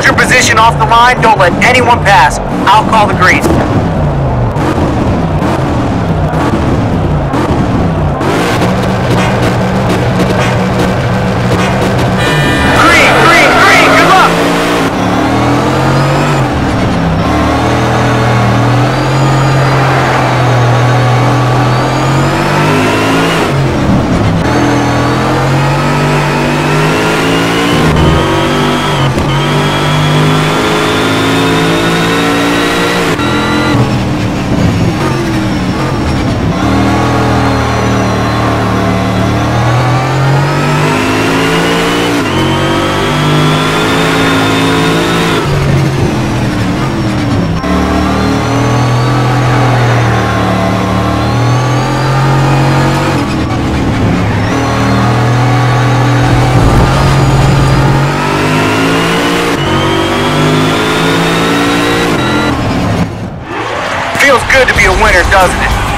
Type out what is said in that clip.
Hold your position off the line. Don't let anyone pass. I'll call the green. Feels good to be a winner, doesn't it?